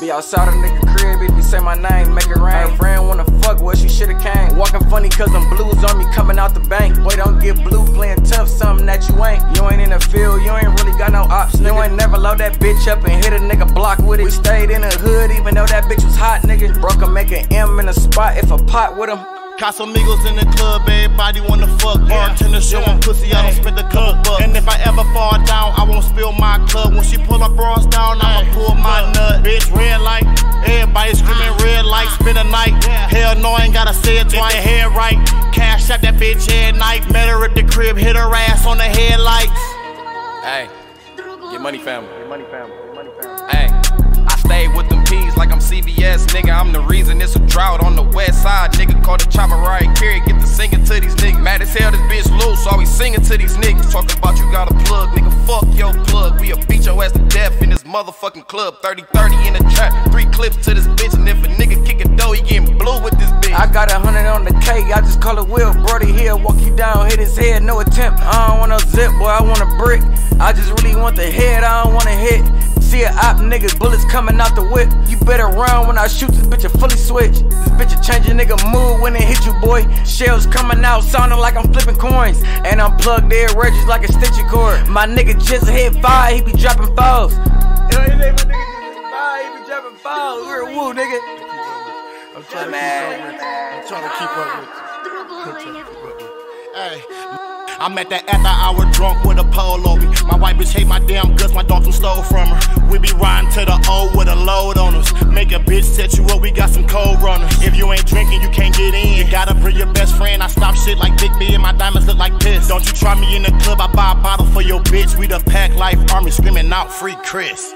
Be outside a nigga crib, if you say my name, make it rain. Friend wanna fuck, well, she shoulda came. Walking funny cause them blues on me coming out the bank. Boy, don't get blue playing tough, something that you ain't. You ain't in the field, you ain't really got no options. You ain't never load that bitch up and hit a nigga block with it. We stayed in the hood, even though that bitch was hot, nigga. Broke her, make an M in a spot if a pot with him. Casamigos in the club, everybody wanna fuck. Bartender showing pussy, I don't spend a couple bucks. And if I ever fall down, I won't spill my club. When she pull her bras down, I'ma pull my nut. Bitch, spend. Hell no, I ain't gotta say it twice. Get the head right, cash out that bitch at night. Met her at the crib, hit her ass on the headlights. Hey, get money family. Get money family. Get money family. Hey. I stay with them peas like I'm CBS, nigga. I'm the reason it's a drought on the west side, nigga. Call the chopper right Carey, get to singing to these niggas. Mad as hell, this bitch loose, always singing to these niggas. Talking about you got a plug, nigga. Fuck your plug. We'll beat your ass to death in this motherfucking club. 30 30 in the trap, three clips to this bitch. The just call it Will. Brody here, walk you down, hit his head, no attempt. I don't want no zip, boy, I want a brick. I just really want the head, I don't wanna hit. See a op niggas, bullets coming out the whip. You better run when I shoot this bitch a fully switch. This bitch a change a nigga mood when it hit you, boy. Shells coming out, sounding like I'm flipping coins. And I'm plugged in, regis like a stitching cord. My nigga just hit five, he be dropping fours. My nigga just hit five, he be dropping fours. We're a woo, nigga. I'm trying to keep up with I'm trying to keep up with I'm trying keep up with Hey. I'm at that after hour drunk with a pole on me. My white bitch hate my damn guts, my dog some stole from her. We be riding to the O with a load on us. Make a bitch set you up, we got some cold runners. If you ain't drinking, you can't get in. You gotta bring your best friend. I stop shit like Big B and my diamonds look like piss. Don't you try me in the club, I buy a bottle for your bitch. We the Pakk Life army screaming out free Chris.